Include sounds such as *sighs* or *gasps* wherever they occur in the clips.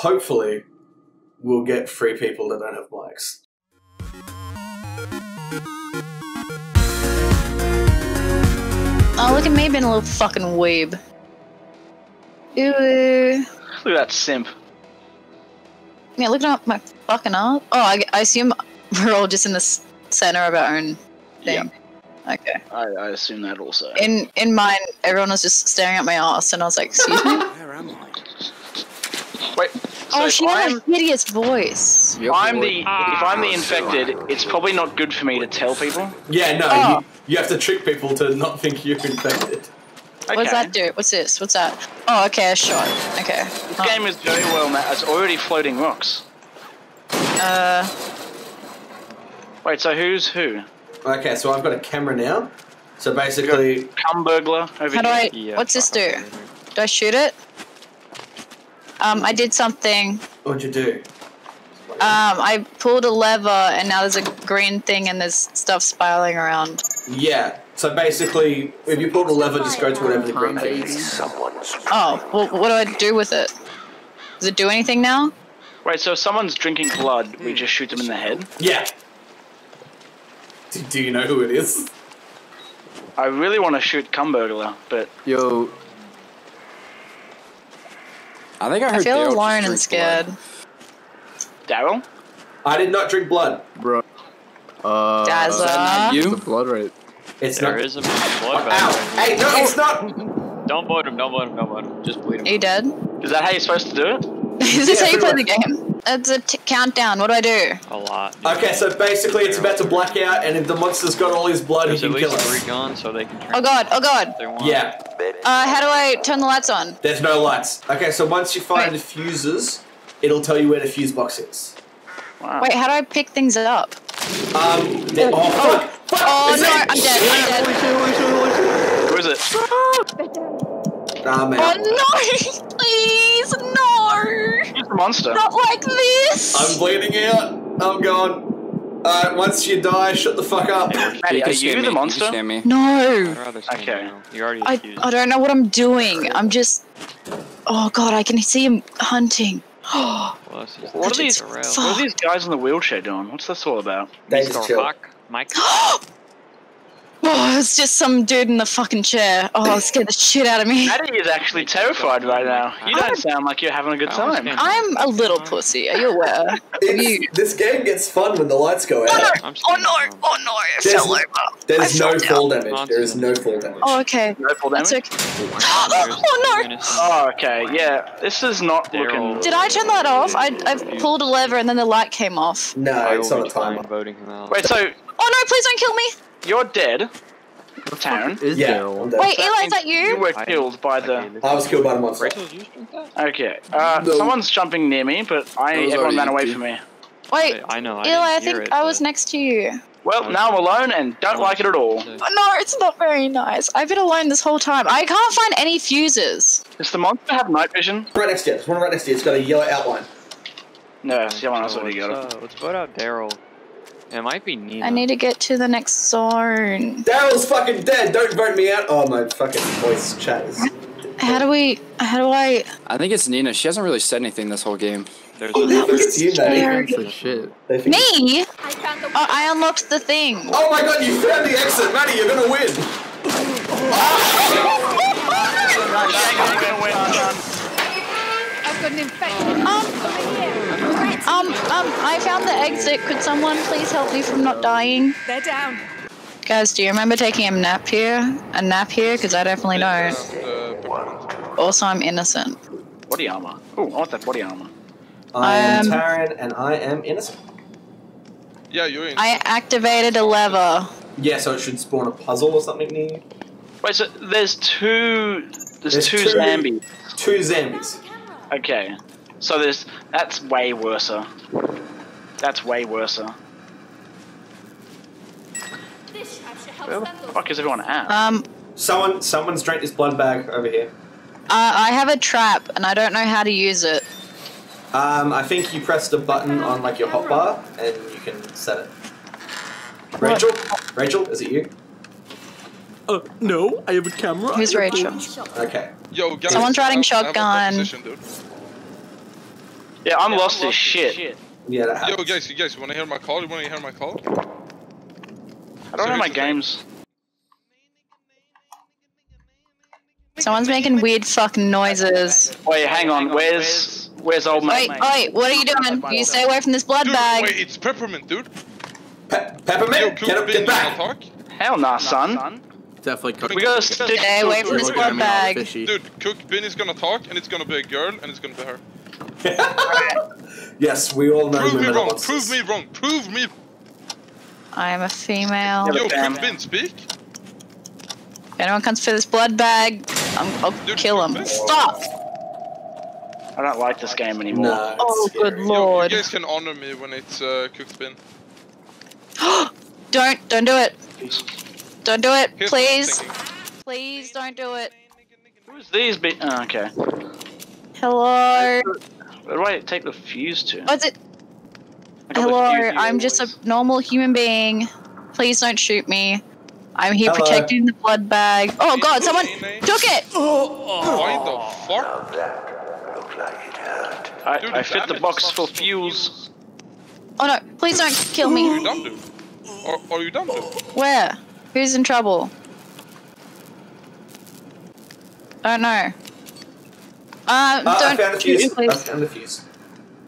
hopefully, we'll get free people that don't have mics. Oh, look at me being a little fucking weeb. Ooh. Look at that simp. Yeah, look at my fucking up. Oh, I, I assume we're all just in the center of our own thing. Okay. I, I assume that also. In in mine, everyone was just staring at my ass, and I was like, "Excuse me." Where am I? Wait. Oh, so she has I'm, a hideous voice. if I'm the if I'm the infected, it's probably not good for me to tell people. Yeah, no, Oh. you, you have to trick people to not think you're infected. Okay. What does that do? What's this? What's that? Oh, okay, a shot. Okay. This game is very well made. It's already floating rocks. Uh, Wait, so who's who? Okay, so I've got a camera now. So basically, Cum burglar over how do here. I? Yeah, what's this do? Do I shoot it? Um, I did something. what'd you do? Um, I pulled a lever, and now there's a green thing, and there's stuff spiraling around. Yeah. So basically, if you pull the lever, just go to whatever the green thing is. Oh, well, what do I do with it? Does it do anything now? Right. so if someone's drinking blood, we just shoot them in the head? Yeah. Do, do you know who it is? I really want to shoot cum burglar, but Yo. I think I heard. I feel Dale just alone and scared. Daryl? I did not drink blood. Bro. Uh, Dazzler. Is that not the you? blood rate. It's There not. is a blood Ow! bag. Hey, no, it's not. Don't vote him, don't vote him, don't vote him. Just bleed him. Are you dead? Is that how you're supposed to do it? *laughs* Is this Yeah, how you play the game? It's a t- countdown. What do I do? A lot. Okay, so basically, it's about to black out, and if the monster's got all his blood, he There's at can kill least us. three guns so they can drink Oh god! Oh god! if they want. Yeah. Uh, how do I turn the lights on? There's no lights. Okay, so once you find Wait. the fuses, it'll tell you where the fuse box is. Wow. Wait, how do I pick things up? Um. Then, oh, fuck! Fuck! Oh It's no! it! I'm dead! I'm dead! Who is it? Ah, man. Oh no! *laughs* Please, no! Who's the monster? Not like this! I'm bleeding out. I'm gone. Alright, once you die, shut the fuck up. Maddy, are can you me, the can monster? scam me. I'd No! rather see Okay. him. You're already I, accused. I don't know what I'm doing. I'm just. Oh god, I can see him hunting. *gasps* Oh, What are these? What are these guys in the wheelchair doing? What's this all about? They Mr. just chill. Hawk, Mike. *gasps* *gasps* oh, it's just some dude in the fucking chair. Oh, it scared the shit out of me. Maddy is actually terrified right now. You don't sound like you're having a good time. I'm a little pussy. Are you aware? *laughs* You- this game gets fun when the lights go out. Oh, I'm Oh no! Oh no! I There's- fell over. There's I no fell down. fall damage. There is no fall damage. Oh, okay. No full damage? That's okay. *gasps* oh no! Oh, okay. Yeah, this is not Daryl. looking. Did I turn that off? I, I pulled a lever and then the light came off. No, it's not be a timer. voting him out. Wait, so Oh no! Please don't kill me! You're dead, Taren. Is Yeah, Daryl? I'm dead. Wait, Eli, is that You you? were killed by the. I was killed by the monster. Rachel, did you drink that? Okay. Uh, No. someone's jumping near me, but I That was everyone ran already away empty. from me. Wait, I know. I Eli, I think it, I was but- next to you. Well, now I'm alone and don't like it at all. Oh, no, it's not very nice. I've been alone this whole time. I can't find any fuses. Does the monster have night vision? Right next to you. There's one right next to you. It's got a yellow outline. No, someone else already got let's, it. uh, let's vote out Daryl. It might be Nina. I need to get to the next zone. Daryl's fucking dead. Don't vote me out. Oh, my fucking voice chat is. How do we? How do I? I think it's Nina. She hasn't really said anything this whole game. There's Oh, a- that was you, Maddy. scary. Shit. They think- Me? I Oh, I unlocked the thing. Oh my god, you found the exit, Maddy. You're gonna win. *laughs* I've got an infection. Um, Um, Over here. I found the exit. Could someone please help me from not dying? They're down. Guys, do you remember taking a nap here? A nap here? Because I definitely don't. Also, I'm innocent. Body armor. Oh, I want that body armor. I am Um, Taren, and I am innocent. Yeah, you're in. I activated a lever. Yeah, so it should spawn a puzzle or something near you. Wait, so there's two. There's, There's two, two- zombies. Two zombies. Okay. So there's. That's way worser. That's way worser. This trap should help Where the fuck is everyone at? Um, Someone, someone's drank this blood bag over here. uh, I have a trap and I don't know how to use it. Um, I think you press the button on like your hotbar and you can set it. Rachel, Rachel, is it you? Uh, no, I have a camera. Who's Rachel? Okay. Yo, get Someone's riding have- have a shotgun. Position, dude. Yeah, I'm lost as shit. Yeah, that Yo, happens. guys, you guys, wanna hear my call? You wanna hear my call? I don't know my Seriously? games. Someone's making weird fucking noises. Wait, hang on. Where's where's old mate? Wait, wait, what are you doing? You stay away from this blood Dude, bag. wait, it's peppermint, dude. Pe- peppermint, Cook get up, Bin, get you back. wanna talk? Hell nah, son. Definitely cooked. We gotta stick Stay away from this blood bag. Dude, Cook Bin is gonna talk, and it's gonna be a girl, and it's gonna be her. *laughs* yes, we all know Prove me women are wrong. Prove me wrong. Prove me. I am a female. Yeah, Yo, damn. Cook speak. If anyone comes for this blood bag, I'm, I'll Dude, kill him. Cook Stop! I don't like this game anymore. No, it's Oh, good scary. Yo, lord. you guys can honor me when it's uh, Cooked Bin. *gasps* Don't, don't do it. Don't do it, Here's please. Please don't do it. Who's these be- oh, okay. Hello. Where do I take the fuse to? What's it? Hello, I'm just a normal human being. Please don't shoot me. I'm here Hello. protecting the blood bag. Oh god, someone took it! Oh, oh, why the fuck? I, Dude, I fit the box for fuse. Oh no, please don't kill Are you me. dumb, dude? Or are you dumb, dude? Where? Who's in trouble? I Don't know. Uh, Uh, don't found a shoot me, fuse. I found a fuse.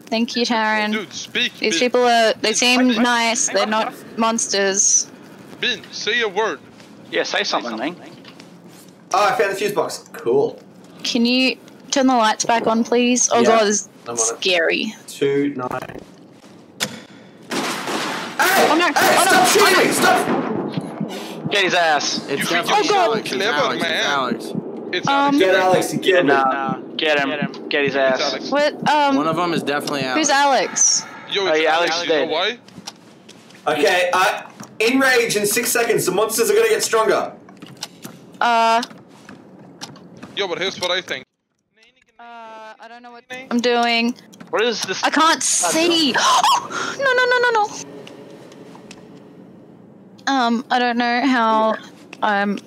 Thank you, Taren. Dude, speak. These Bin. people are, they seem Bin, nice, they're not monsters. Bin, say a word. Yeah, say something, man. Oh, I found the fuse box. Cool. Can you turn the lights back on, please? Oh Yeah, god, this is I'm on it. scary. Two nine. Hey! Oh, no. Hey! Oh, no. stop shooting me! Stop! Get his ass. It's You think definitely you're Alex. It's clever, Alex. It's. Alex. It's Um, Alex. Get Alex. You killed me. Nah, get him. Get his ass. Alex. What? Um, One of them is definitely Alex. who's Alex? Yo, Oh, yeah, Alex. Alex You know dead. why? Okay. Uh, in rage in six seconds. The monsters are gonna get stronger. Uh, Yo, but here's what I think. uh, I don't know what I'm doing. What is this? I can't see. *gasps* no, no, no, no, no. Um, I don't know how. I'm.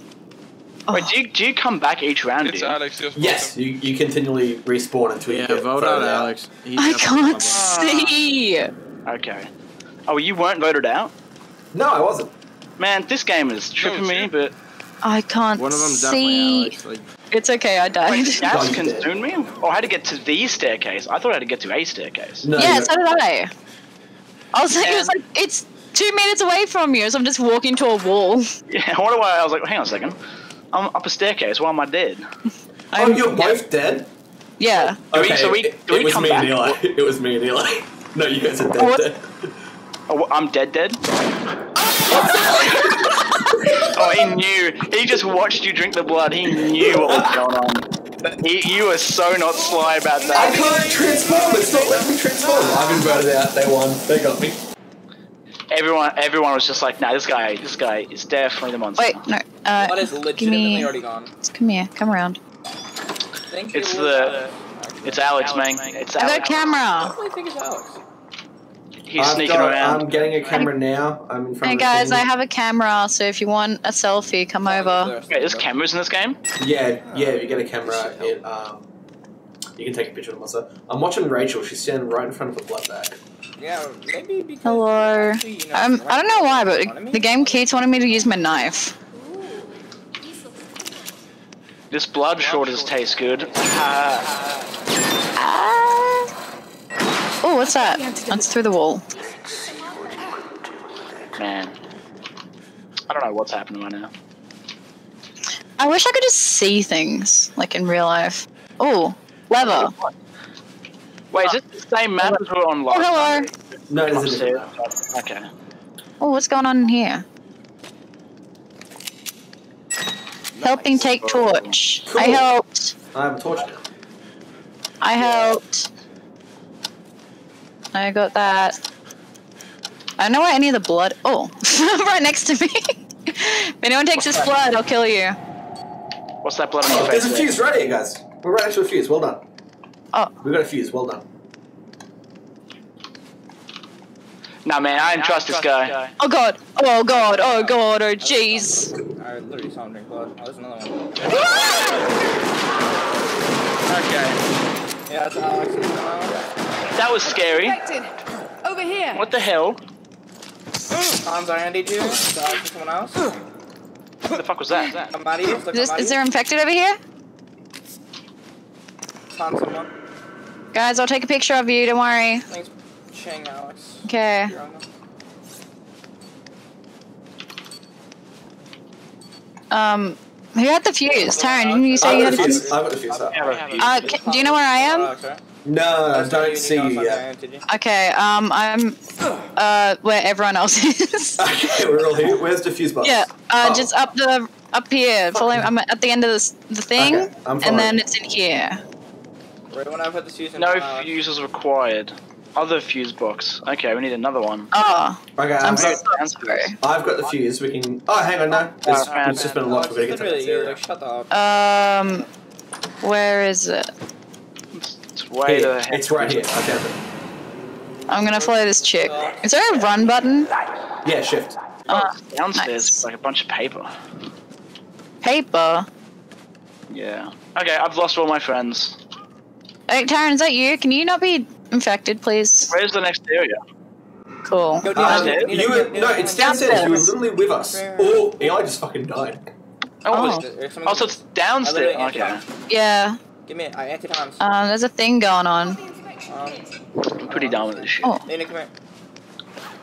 Wait, do you, do you come back each round? It's do you? Alex. Just Yes, you, you continually respawn until you Yeah, get vote voted out Alex. He's I can't one. see. Okay. Oh, you weren't voted out? No, I wasn't. Man, this game is tripping it's me, you. but I can't One of them's see. Alex. Like, It's okay. I died. wait, gas did. consumed me? Or I had to get to the staircase? I thought I had to get to a staircase. No. yeah, so did I. I was like, it was like it's two meters away from you, so I'm just walking to a wall. *laughs* Yeah, what do I? I was like, hang on a second. I'm up a staircase. Why am I dead? *laughs* Oh, I'm- you're both dead. Yeah. Do we- Okay, so we- it, we it was come me back? and Eli. *laughs* It was me and Eli. *laughs* No, you guys are dead. What? dead. Oh, I'm dead, dead. oh, he knew. He just watched you drink the blood. He knew what was going on. He, you were so not sly about that. I that. can't transform. It's not letting me transform. I've been voted out. They won. They got me. Everyone, everyone was just like, "Nah, this guy, this guy is definitely the monster." Wait, no. Uh, Blood is give legitimately me. already gone. Come here. Come around. Think It's it the- was, It's Alex, man. It's I got a Alex. I camera. definitely think it's Alex. He's I've sneaking got- around. I'm getting a camera now. I'm in front Hey of the guys, thing. I have a camera, so if you want a selfie, come over. Wait, there's cameras in this game? Yeah, yeah. If you get a camera, it um, you can take a picture of the monster. I'm watching Rachel. She's standing right in front of a blood bag. Yeah, maybe because Hello. actually, you know, Um, I don't know why, but economy? the game keeps wanting me to use my knife. This blood sure does taste good. Uh. Oh, what's that? That's through the wall. man, I don't know what's happening right now. I wish I could just see things, like in real life. Oh, lever. Wait, is it the same map as we were on Oh, hello. time? No, this is Upstairs. Okay. Oh, what's going on in here? Helping take torch. I helped. I have a torch now. I helped. I got that. I don't know where any of the blood. Oh, *laughs* right next to me. *laughs* if anyone takes this blood, I'll kill you. What's that blood on Oh, your there's a fuse right here, guys. We're right next to a fuse. Well done. Oh. We got a fuse. Well done. Nah, man, I didn't trust this guy. Oh god. Oh god. Oh god. Oh jeez. I literally saw him drink blood. Oh, there's another one. *laughs* Okay. Yeah, that's Alex. That was scary. Over here. What the hell? Hans, I need you. Someone else. What the fuck was that? I'm out of you. Look, Is, I'm out is of there infected over here? you. Hans, someone. Guys, I'll take a picture of you. Don't worry. Thanks, Chang, Alex. Okay. You're on Um, who had the fuse? Taren, didn't you say I've you had the a fuse. fuse? I've got the fuse up. Uh, ca- do you know where I am? Alex, right? No, I don't see need you yet. Okay, um, I'm, *sighs* uh, where everyone else is. *laughs* Okay, we're all here. Where's the fuse box? yeah, uh, Oh. just up the, up here. Follow, I'm at the end of this, the thing, Okay, I'm and then it's in here. Right when I put the fuse in. No Alex. fuses required. Other fuse box. Okay, we need another one. Oh, Okay, I'm I've so sorry. I've got the fuse. We can. Oh, hang on, no. It's, Uh, it's just been a lot. Alex, We're gonna get to literally area. Like, shut up. Um, where is it? It's way Here, the. It's right here. Okay. I'm gonna follow this chick. Is there a run button? Yeah, shift. Uh, Downstairs, nice. like a bunch of paper. paper. Yeah. Okay, I've lost all my friends. Hey, Taren, is that you? Can you not be infected, please? Where's the next area? Cool. Go Um, you were, no, it's downstairs. You were literally with us. Oh, Eli just fucking died. Oh, Oh. it's- There's something- oh so it's downstairs. literally Okay. Yeah. Give me it. I anti Hans. Um, there's a thing going on. Um, I'm pretty done with this shit. Oh, Nina, come here.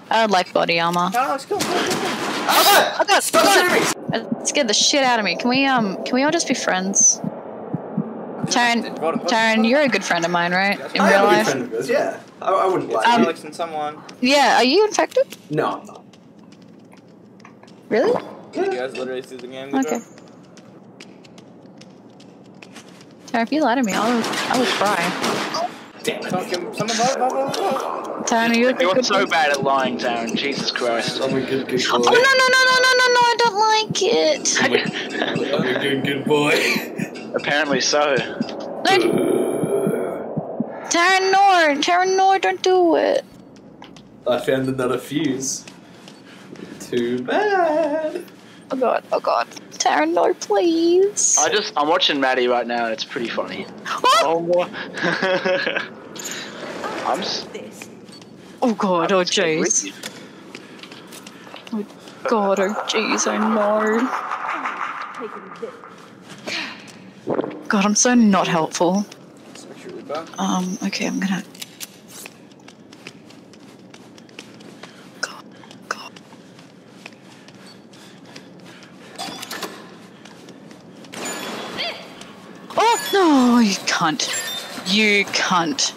I would like body armor. No, Alex, go. go, go, go. Ah! I got, Stop I shooting got, me! it scared the shit out of me. Can we um, can we all just be friends? Taren, Vote- vote- Taren, you're a good friend of mine, right? In I real am a good life. friend of yours. Yeah, I, I wouldn't lie. It's Um, Alex and someone. Yeah. Are you infected? no, I'm not. Really? You guys literally see the game. Okay. Taren, if you lie to me, I'll I will cry. Damn it. Taren, are you a good, You're good so bad at lying, Darren. Jesus Christ. I'm a good, good Oh boy. no no no no no no no! I don't like it. I'm a good, good boy. *laughs* Apparently so. No, Taren, no, Taren, no, don't do it. I found another fuse. Too bad. Oh god, oh god. Taren, no, please. I just I'm watching Maddy right now and it's pretty funny. Oh more. *laughs* I'm s- Oh god, oh with jeez. Oh god, oh jeez, I know. God, I'm so not helpful. Search your Uber. Um, okay, I'm gonna. God, God. Oh no, you cunt. You cunt.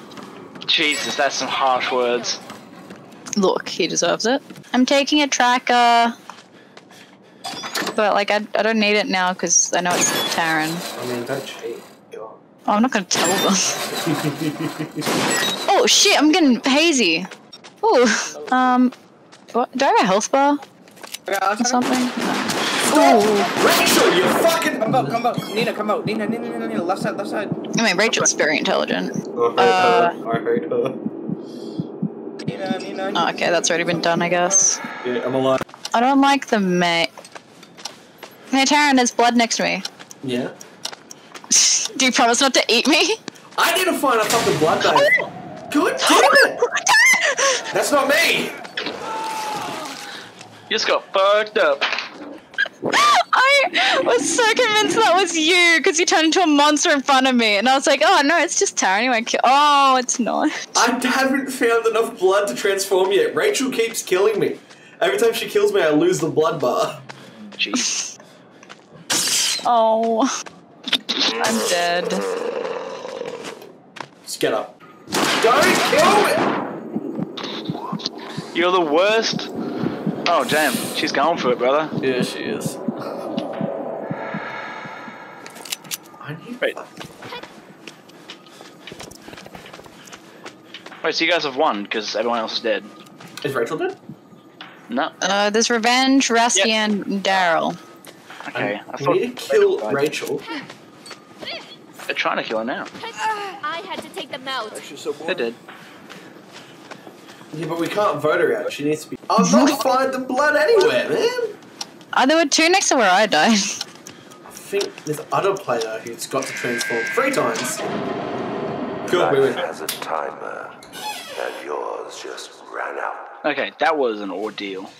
Jesus, that's some harsh words. Look, he deserves it. I'm taking a tracker. But, like, I, I don't need it now because I know it's Taren. I mean, don't cheat. God. Oh, I'm not gonna tell them. *laughs* oh shit, I'm getting hazy. Oh, um, what, do I have a health bar Okay, Alex, or come something? Oh, Rachel, you fucking. Come out, come out. Nina, come out. Nina, Nina, Nina, Nina. Left side, left side. I mean, Rachel's very intelligent. I hate Uh, her. I hate her. Nina, Nina. Oh, okay, that's already been done, I guess. Yeah, I'm alive. I don't like the mate. Hey, Taren, there's blood next to me. Yeah. Do you promise not to eat me? I need to find a fucking blood bank. God damn it! That's not me! You just got fucked up. I was so convinced that was you because you turned into a monster in front of me, and I was like, "Oh no, it's just Taren who I kill." Oh, it's not. I haven't found enough blood to transform yet. Rachel keeps killing me. Every time she kills me, I lose the blood bar. Jeez. Oh, I'm dead. Just get up. Don't kill me! You're the worst. Oh damn, she's going for it, brother. Yeah, she is. I need Wait. Wait, so you guys have won because everyone else is dead? Is Rachel dead? No. Uh, there's Revenge, Rusty, Yep. and Daryl. Okay. I we thought need to kill died. Rachel. They're trying to kill her now. I had to take them out. She's so They did. Yeah, but we can't vote her out. She needs to be. I'm not finding blood anywhere, man. Uh, there were two next to where I died. I think this other player who's got to transform three times. Good, we win. has a timer. and yours just ran out. Okay, that was an ordeal.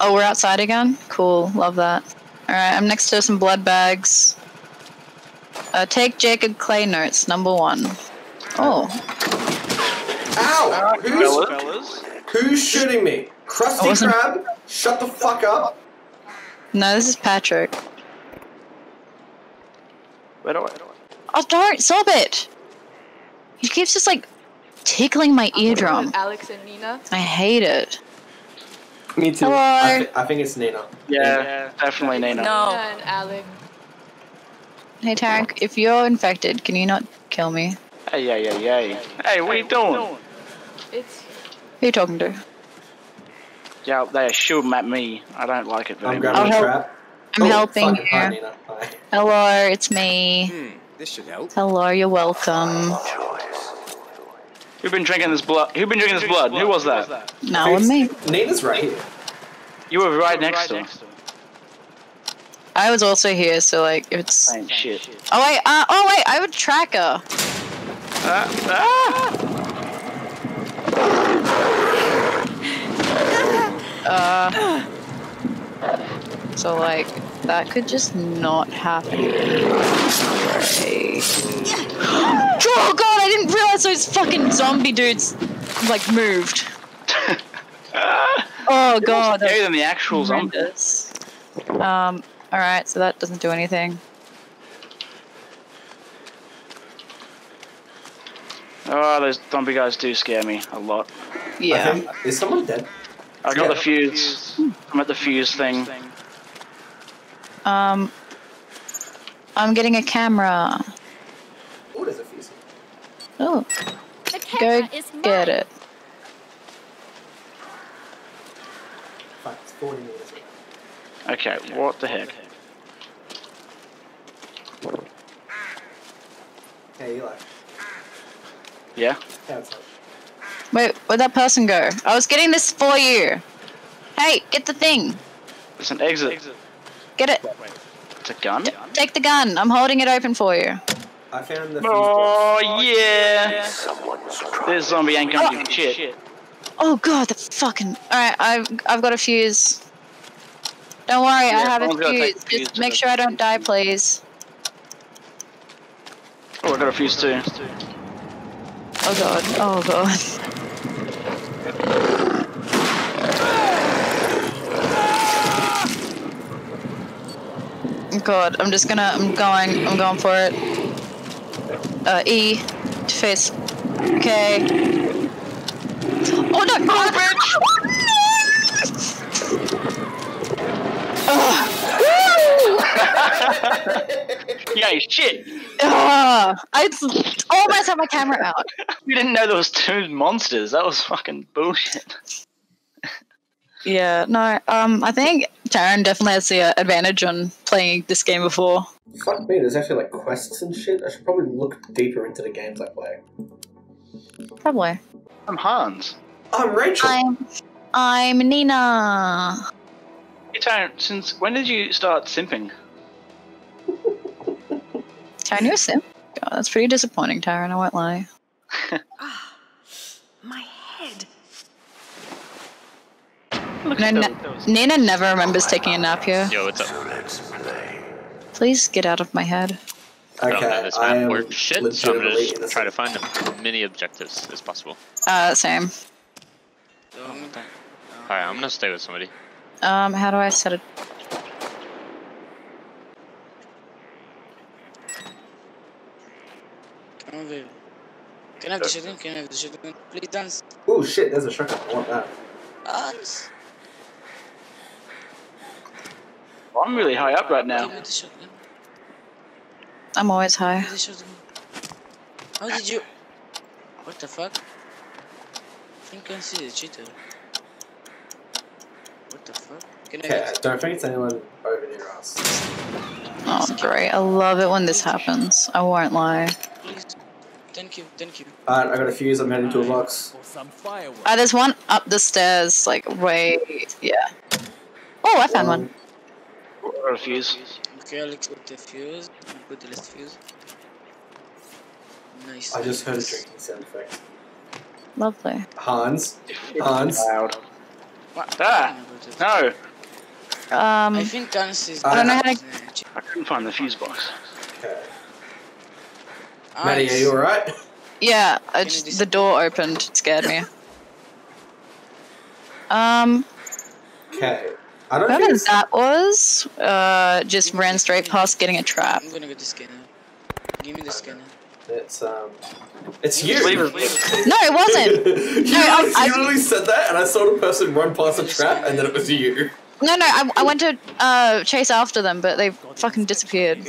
Oh, we're outside again? Cool, love that. Alright, I'm next to some blood bags. Uh, take Jacob Clay notes, number one. Oh, Ow! Who's, Fellas, fellas. who's shooting me? Krusty I wasn't- Krab? Shut the fuck up. no, this is Patrick. Where do I? Oh, don't! Stop it! He keeps just like tickling my eardrum. Alex and Nina. I hate it. Me too. Hello. I, thi- I think it's Nina. Yeah, definitely Nina. Nina and Alex. Hey, Tarek, if you're infected, can you not kill me? Hey, yeah, yeah, yeah. Hey, what are you doing? It's Who are you talking to? Yeah, they are shooting at me. I don't like it very I'm much. grabbing I'll a help. trap. I'm Oh, helping fucking Hi, you. Nina. Hi. Hello, it's me. Hmm, this should help. Hello, you're welcome. Who've been drinking this blood? Who've been drinking this blood? Who was that? No, and me. Nina's right here. You were right next to him. I was also here, so like, if it's. Same shit. Oh wait, uh, oh wait, I have a tracker. Ah, ah! Uh. So like, that could just not happen. Right. Oh god, I didn't realize those fucking zombie dudes like moved. *laughs* Oh god, Scarier that's than the actual zombies. Um. All right, so that doesn't do anything. Oh, those zombie guys do scare me a lot. Yeah. think, is someone dead? I got Yeah. the fuse. I'm at the fuse thing. Um. I'm getting a camera. Oh, there's a fuse. Oh, the go camera is mine. get it. Fuck, it's 40 meters. Okay, what the heck? Hey, Eli. Yeah? Yeah. Wait, where'd that person go? I was getting this for you. Hey, get the thing. It's an exit. Get it. It's a gun? Take the gun. I'm holding it open for you. I found the. Oh, oh, yeah! This zombie ain't gonna do shit. Oh god, the fucking. All right, I've I've got a fuse. Don't worry, I have a someone's gotta take fuse. the fuse Just to make sure I don't die, please. Oh, I got a fuse too. Oh god. Oh god. God, I'm just gonna. I'm going. I'm going for it. Uh, E to face. Okay. Oh no! Oh, bitch! *laughs* Yeah, shit! Ah, I almost had my camera out. We didn't know there was two monsters. That was fucking bullshit. Yeah, no. Um, I think Taren definitely has the uh, advantage on playing this game before. Fuck me, there's actually like quests and shit. I should probably look deeper into the games I play. Probably. I'm Hans. I'm Rachel. I'm. I'm Nina. Hey, Taren, since when did you start simping? Taren, you're a simp. God, that's pretty disappointing, Taren. I won't lie. *laughs* Ah, my head. Look No, at. Nina never remembers taking a nap here. Yo, what's up? Please get out of my head. I don't okay, know this I map am works shit, so I'm gonna innocent. try to find as many objectives as possible. Uh, same. Alright, I'm gonna stay with somebody. Um, how do I set it? Come over. Can I have the shotgun? Can I have the shotgun? Please dance. Oh shit, there's a shotgun. I want that. Dance. I'm really high up right now. me the shotgun. I'm always high. Give me the shotgun. How did you? What the fuck? I think I can see the cheater. What the fuck? Can I Okay, have I don't think it's anyone over near us. Oh, great. I love it when this happens. I won't lie. please? Thank you, thank you. Alright, I got a fuse. I'm heading to a box. Uh, there's one up the stairs, like, way. Yeah. Oh, I found one. Got a fuse. Okay, Alex, put the fuse. Put the last fuse. Nice. I just heard a drinking sound effect. Lovely. Hans. Hans. Loud. What? Ah! No! Um, I think Guns is. I don't know how to- I couldn't find the fuse box. Okay. Maddy, are you alright? yeah, I just, the door opened. It scared me. *laughs* Um, Okay. I don't whoever think that was, uh, just ran straight past getting a trap. I'm gonna get the scanner. Give me the scanner. it's um it's you. Leave it, leave it. No, it wasn't. *laughs* you, No, I- literally, I- you literally said that and I saw the person run past a trap and then it was you. No, no, I, I went to uh, chase after them, but they fucking disappeared.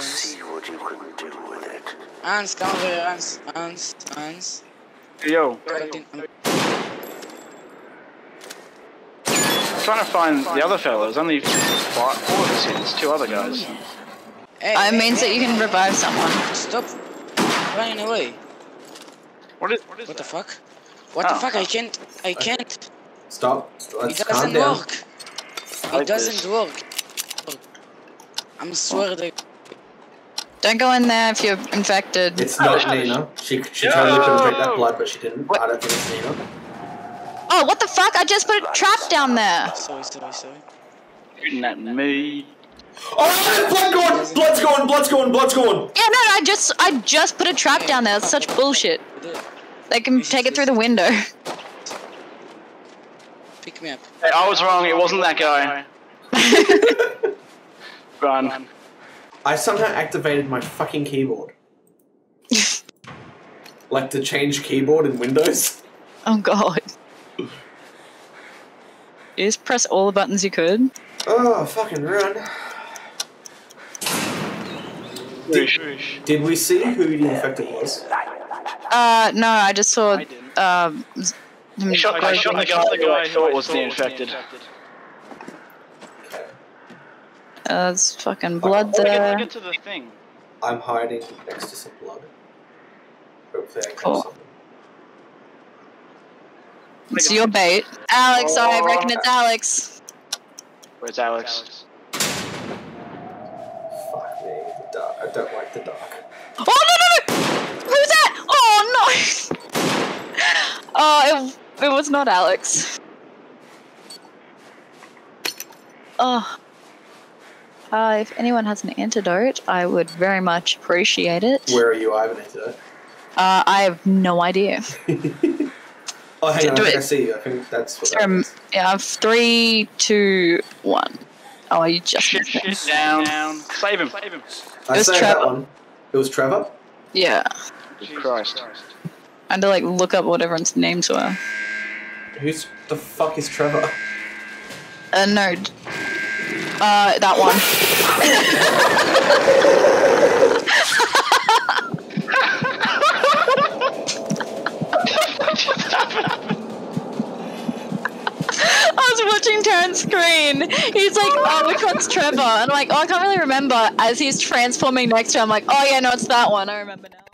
See what you can do with it. Hans, come over here, Hans. Hans, Hans. Yo, Continue. I'm trying to find the other fellow. There's only four, four of us here. There's two other guys. Hey, it means that you can revive someone. Stop running away. What is, what is What the fuck? What Oh. the ah. fuck? I can't. I can't. Stop. It Let's doesn't calm down. work. like It doesn't this. work. I'm swear that. Don't go in there if you're infected. It's not *laughs* Nina. She she totally could have drank that blood, but she didn't. I don't think it's Nina. Oh, what the fuck? I just put a trap down there. Sorry, sorry, sorry. Shooting at me. Oh, blood gone! Blood's gone! Blood's gone! Blood's gone! Yeah, no, no, I just, I just put a trap down there. That's such bullshit. They can take it through the window. Pick me up. Hey, I was wrong. It wasn't that guy. *laughs* Run. I somehow activated my fucking keyboard. *laughs* like to change keyboard in Windows. Oh god. You just press all the buttons you could. Oh, fucking run. Did, did we see who the infected was? Uh, no, I just saw, um, z- him I shot, I shot the guy who I thought was the infected. Uh, there's fucking blood Look there. look at to the thing. I'm hiding next to some blood. Hopefully I catch Cool. something. It's your bait. Alex, sorry, I reckon it's Alex. Where's Alex? Fuck me, the dark. I don't like the dark. Oh, no, no, no! Who's that? Oh, no! *laughs* Oh, it, it was not Alex. Oh. Uh, if anyone has an antidote, I would very much appreciate it. Where are you, I Ivan, today? Uh, I have no idea. *laughs* Oh, hang on, I Do think it. I see you. I think that's what that Um, is. yeah, I have three, two, one. Oh, you just Shit, missed shit, down. Save him. Save him. I it was saved that Trevor. one. It was Trevor? Yeah. Christ. I had to like look up what everyone's names were. Who's the fuck is Trevor? Uh, no. d- Uh, that one. *laughs* I was watching Terrence's screen. He's like, oh, which one's Trevor? And I'm like, oh, I can't really remember. As he's transforming next to him, I'm like, oh, yeah, no, it's that one. I remember now.